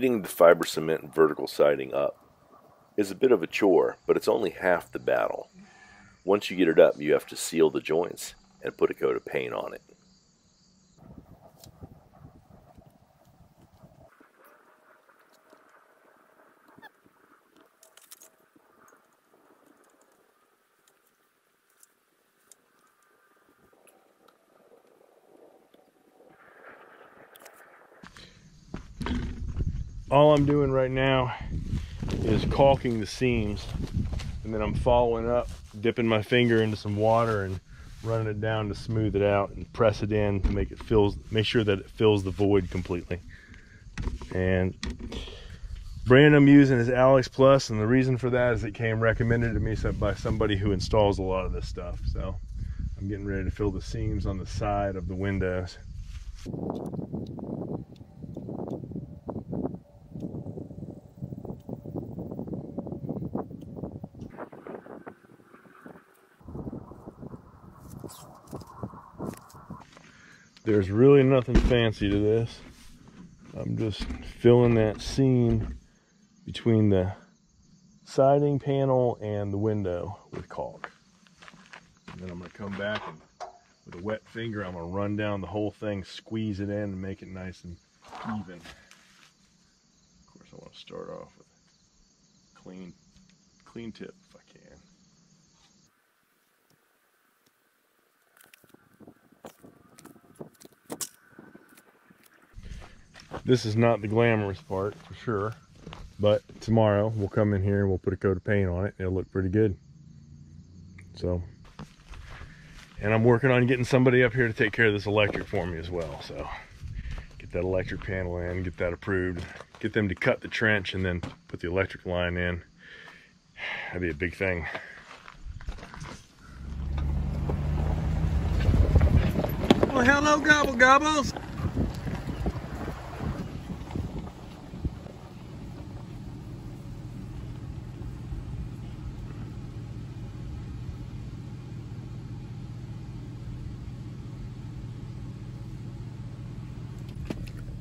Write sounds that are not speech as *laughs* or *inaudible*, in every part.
Getting the fiber cement vertical siding up is a bit of a chore, but it's only half the battle. Once you get it up, you have to seal the joints and put a coat of paint on it. All I'm doing right now is caulking the seams and then I'm following up, dipping my finger into some water and running it down to smooth it out and press it in to make it fills, make sure that it fills the void completely. And brand I'm using is Alex Plus, and the reason for that is it came recommended to me by somebody who installs a lot of this stuff. So I'm getting ready to fill the seams on the side of the windows. There's really nothing fancy to this. I'm just filling that seam between the siding panel and the window with caulk. And then I'm gonna come back and with a wet finger, I'm gonna run down the whole thing, squeeze it in and make it nice and even. Of course, I wanna start off with clean, clean tip. This is not the glamorous part for sure, but tomorrow we'll come in here and we'll put a coat of paint on it. It'll look pretty good. So, and I'm working on getting somebody up here to take care of this electric for me as well. So get that electric panel in, get that approved, get them to cut the trench and then put the electric line in. That'd be a big thing. Well, hello, gobble gobbles.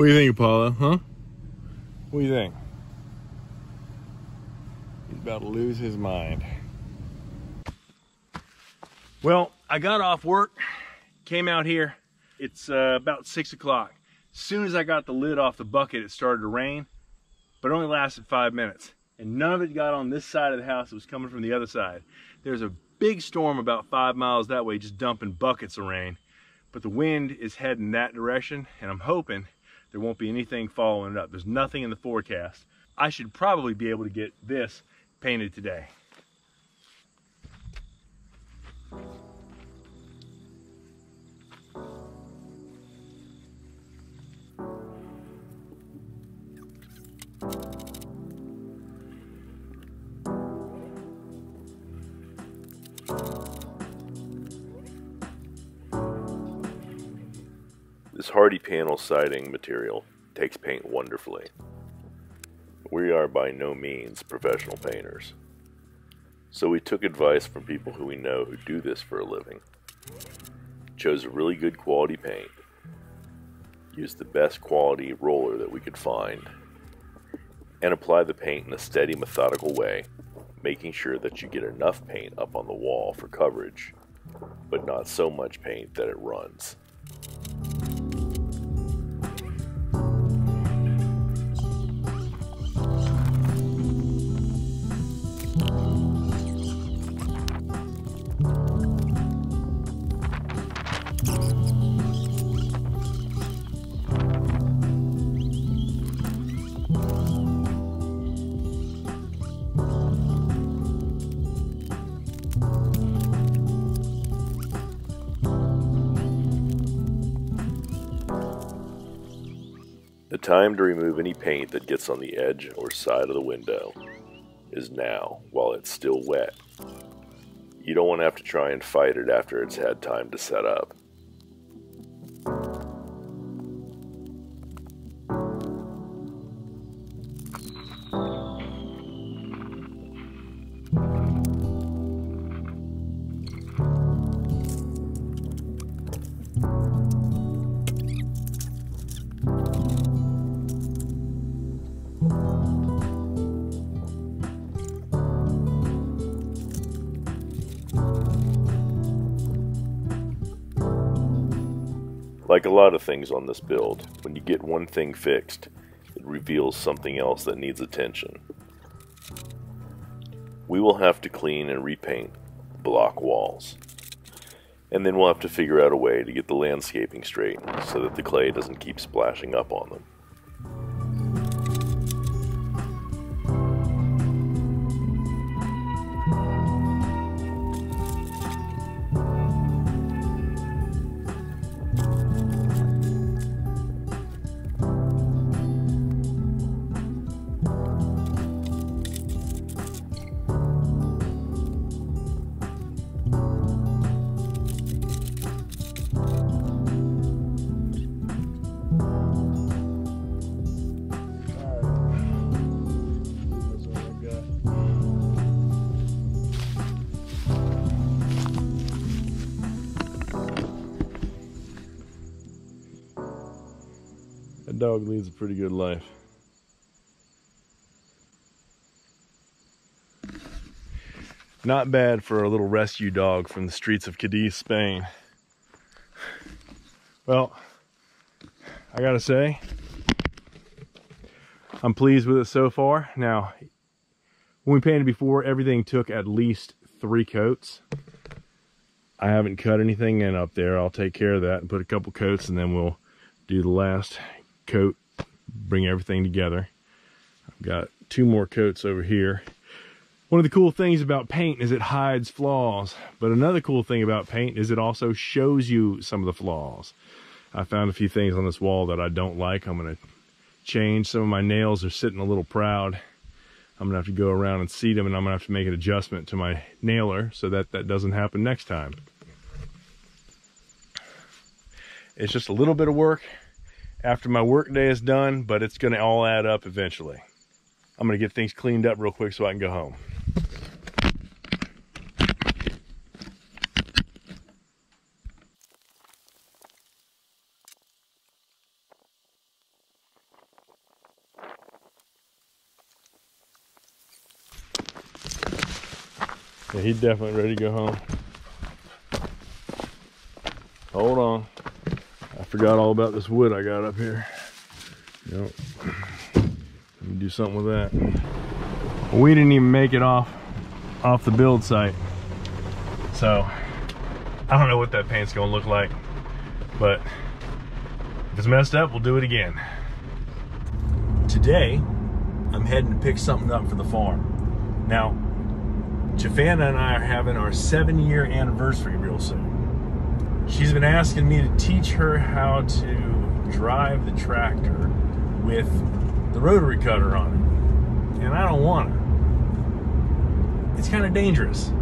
What do you think, Apollo? Huh? What do you think? He's about to lose his mind. Well, I got off work, came out here. It's uh, about six o'clock. As soon as I got the lid off the bucket, it started to rain, but it only lasted five minutes. And none of it got on this side of the house. It was coming from the other side. There's a big storm about five miles that way, just dumping buckets of rain. But the wind is heading that direction, and I'm hoping there won't be anything following it up. There's nothing in the forecast. I should probably be able to get this painted today. This Hardie panel siding material takes paint wonderfully. We are by no means professional painters. So we took advice from people who we know who do this for a living. Chose a really good quality paint. Used the best quality roller that we could find. And apply the paint in a steady, methodical way, making sure that you get enough paint up on the wall for coverage, but not so much paint that it runs. Time to remove any paint that gets on the edge or side of the window is now while it's still wet. You don't want to have to try and fight it after it's had time to set up. Like a lot of things on this build, when you get one thing fixed, it reveals something else that needs attention. We will have to clean and repaint block walls. And then we'll have to figure out a way to get the landscaping straight so that the clay doesn't keep splashing up on them. Dog leads a pretty good life. Not bad for a little rescue dog from the streets of Cadiz, Spain. Well, I gotta say, I'm pleased with it so far. Now, when we painted before, everything took at least three coats. I haven't cut anything in up there. I'll take care of that and put a couple coats and then we'll do the last coat, bring everything together. I've got two more coats over here. One of the cool things about paint is it hides flaws, but another cool thing about paint is it also shows you some of the flaws. I found a few things on this wall that I don't like. I'm gonna change. Some of my nails are sitting a little proud. I'm gonna have to go around and seat them and I'm gonna have to make an adjustment to my nailer so that that doesn't happen next time. It's just a little bit of work after my work day is done, but it's gonna all add up eventually. I'm gonna get things cleaned up real quick so I can go home. Yeah, he's definitely ready to go home. Hold on. Forgot all about this wood I got up here. Yep. Let me do something with that. We didn't even make it off off the build site. So I don't know what that paint's gonna look like, but if it's messed up, we'll do it again. Today, I'm heading to pick something up for the farm. Now, Jafana and I are having our seven year anniversary real soon. She's been asking me to teach her how to drive the tractor with the rotary cutter on it. And I don't want to. It's kind of dangerous.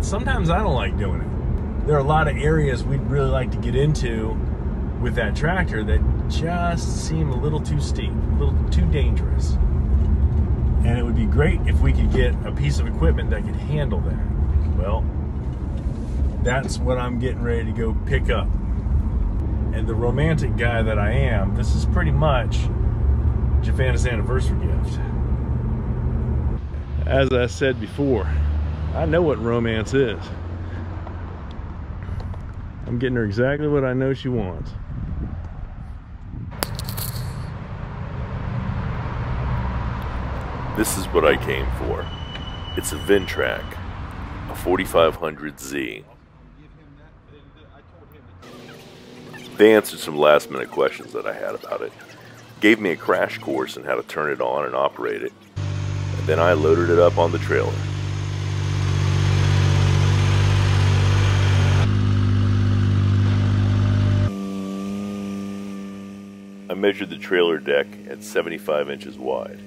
Sometimes I don't like doing it. There are a lot of areas we'd really like to get into with that tractor that just seem a little too steep, a little too dangerous. And it would be great if we could get a piece of equipment that could handle that. Well, that's what I'm getting ready to go pick up. And the romantic guy that I am, this is pretty much Jafana's anniversary gift. As I said before, I know what romance is. I'm getting her exactly what I know she wants. This is what I came for. It's a Ventrac, a 4500Z. They answered some last minute questions that I had about it, gave me a crash course in how to turn it on and operate it, and then I loaded it up on the trailer. I measured the trailer deck at 75 inches wide,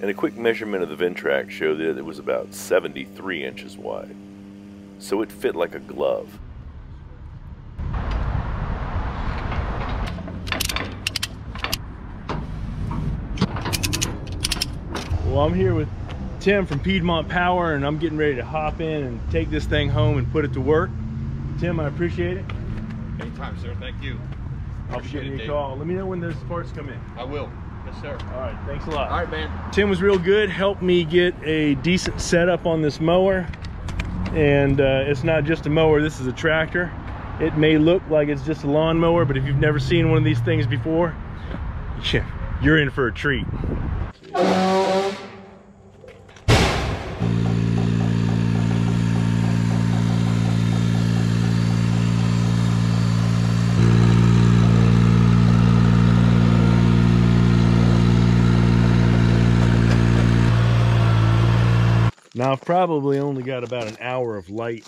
and a quick measurement of the Ventrac showed that it was about 73 inches wide, so it fit like a glove. Well, I'm here with Tim from Piedmont Power, and I'm getting ready to hop in and take this thing home and put it to work. Tim, I appreciate it. Anytime, sir. Thank you. I'll be giving you a Dave. call. Let me know when those parts come in. I will. Yes, sir. All right, thanks a lot. All right, man. Tim was real good, helped me get a decent setup on this mower. And uh, it's not just a mower, this is a tractor. It may look like it's just a lawnmower, but if you've never seen one of these things before, *laughs* you're in for a treat. Now I've probably only got about an hour of light,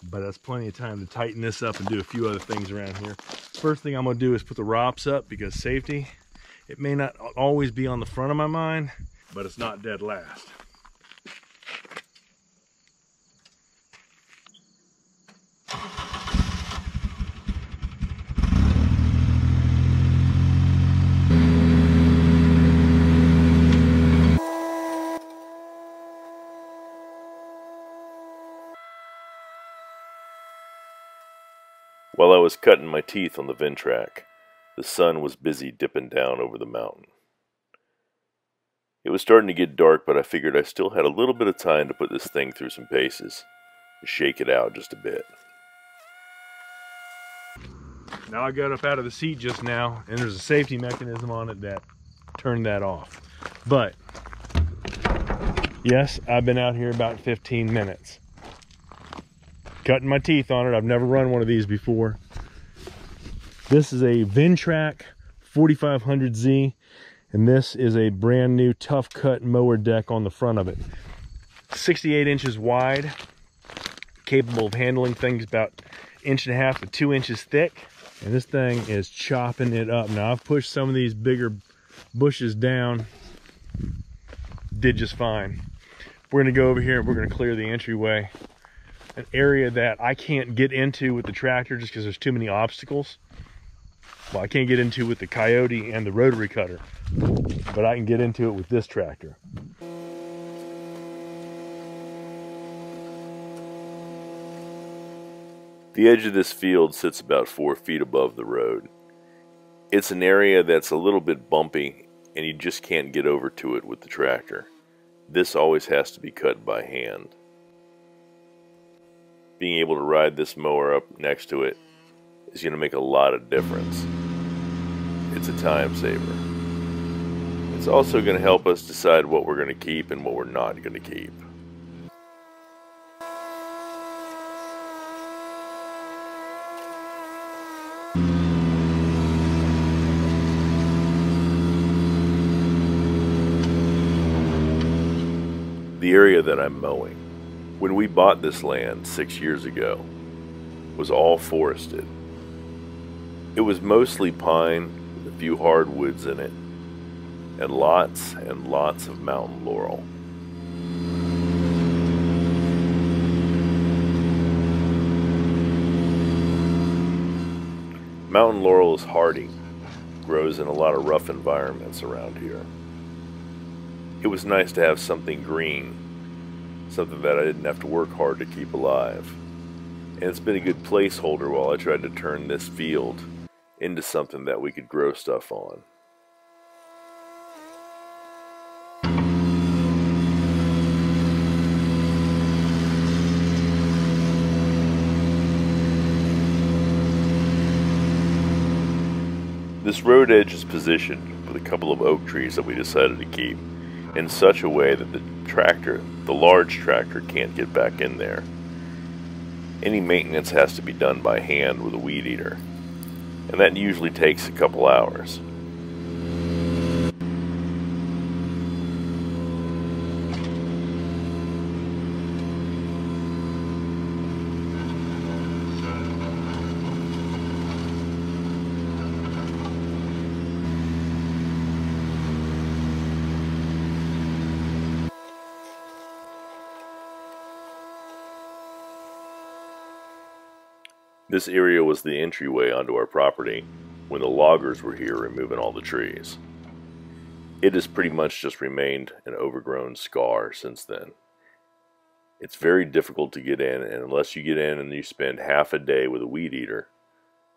but that's plenty of time to tighten this up and do a few other things around here. First thing I'm gonna do is put the ROPS up because safety, it may not always be on the front of my mind, but it's not dead last. While I was cutting my teeth on the Ventrac, the sun was busy dipping down over the mountain. It was starting to get dark, but I figured I still had a little bit of time to put this thing through some paces and shake it out just a bit. Now I got up out of the seat just now, and there's a safety mechanism on it that turned that off. But, yes, I've been out here about 15 minutes. Cutting my teeth on it. I've never run one of these before. This is a Ventrac 4500Z, and this is a brand new tough cut mower deck on the front of it. 68 inches wide, capable of handling things about inch and a half to two inches thick and this thing is chopping it up now i've pushed some of these bigger bushes down did just fine we're to go over here and we're to clear the entryway an area that i can't get into with the tractor just because there's too many obstacles well i can't get into with the Kioti and the rotary cutter but i can get into it with this tractor The edge of this field sits about four feet above the road. It's an area that's a little bit bumpy and you just can't get over to it with the tractor. This always has to be cut by hand. Being able to ride this mower up next to it is going to make a lot of difference. It's a time saver. It's also going to help us decide what we're going to keep and what we're not going to keep. The area that I'm mowing, when we bought this land six years ago, was all forested. It was mostly pine with a few hardwoods in it, and lots and lots of mountain laurel. Mountain laurel is hardy, grows in a lot of rough environments around here. It was nice to have something green, something that I didn't have to work hard to keep alive. And it's been a good placeholder while I tried to turn this field into something that we could grow stuff on. This road edge is positioned with a couple of oak trees that we decided to keep in such a way that the tractor, the large tractor, can't get back in there. Any maintenance has to be done by hand with a weed eater, and that usually takes a couple hours. This area was the entryway onto our property when the loggers were here removing all the trees. It has pretty much just remained an overgrown scar since then. It's very difficult to get in, and unless you get in and you spend half a day with a weed eater,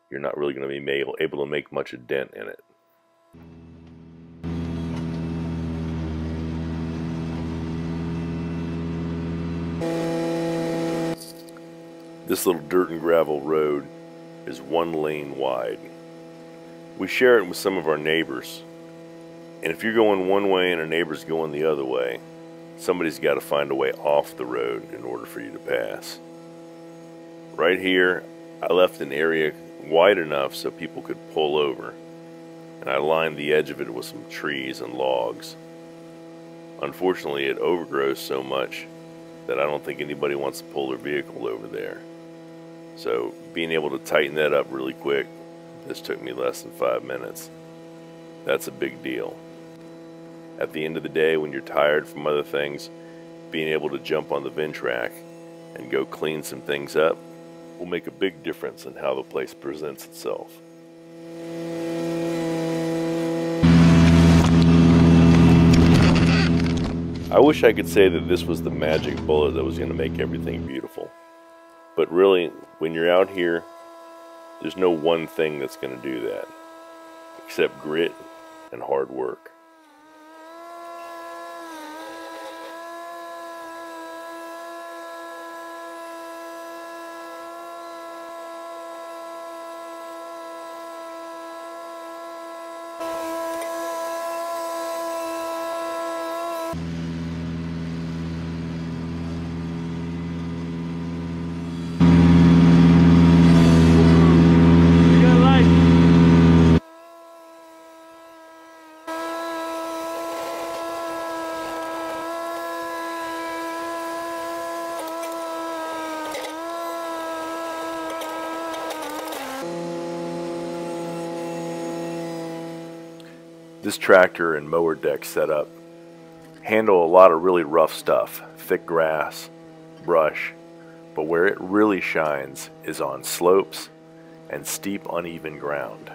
you're not really going to be able to make much a dent in it. This little dirt and gravel road is one lane wide. We share it with some of our neighbors. And if you're going one way and a neighbor's going the other way, somebody's got to find a way off the road in order for you to pass. Right here, I left an area wide enough so people could pull over, and I lined the edge of it with some trees and logs. Unfortunately, it overgrows so much that I don't think anybody wants to pull their vehicle over there. So being able to tighten that up really quick, this took me less than five minutes. That's a big deal. At the end of the day, when you're tired from other things, being able to jump on the Ventrac and go clean some things up will make a big difference in how the place presents itself. I wish I could say that this was the magic bullet that was going to make everything beautiful. But really, when you're out here, there's no one thing that's going to do that, except grit and hard work. This tractor and mower deck setup handle a lot of really rough stuff, thick grass, brush, but where it really shines is on slopes and steep uneven ground.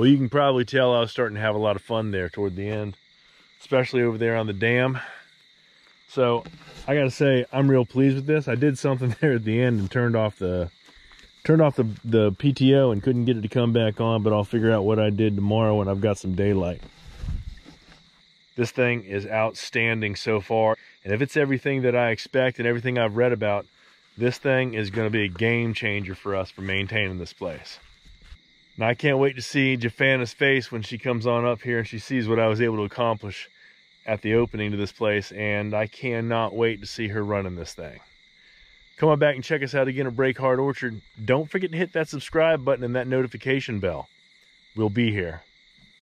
Well, you can probably tell I was starting to have a lot of fun there toward the end, especially over there on the dam. So I gotta say, I'm real pleased with this. I did something *laughs* there at the end and turned off the turned off the, the PTO and couldn't get it to come back on, but I'll figure out what I did tomorrow when I've got some daylight. This thing is outstanding so far. And if it's everything that I expect and everything I've read about, this thing is going to be a game changer for us for maintaining this place. Now I can't wait to see Jafana's face when she comes on up here and she sees what I was able to accomplish at the opening to this place. And I cannot wait to see her running this thing. Come on back and check us out again at Break Heart Orchard. Don't forget to hit that subscribe button and that notification bell. We'll be here.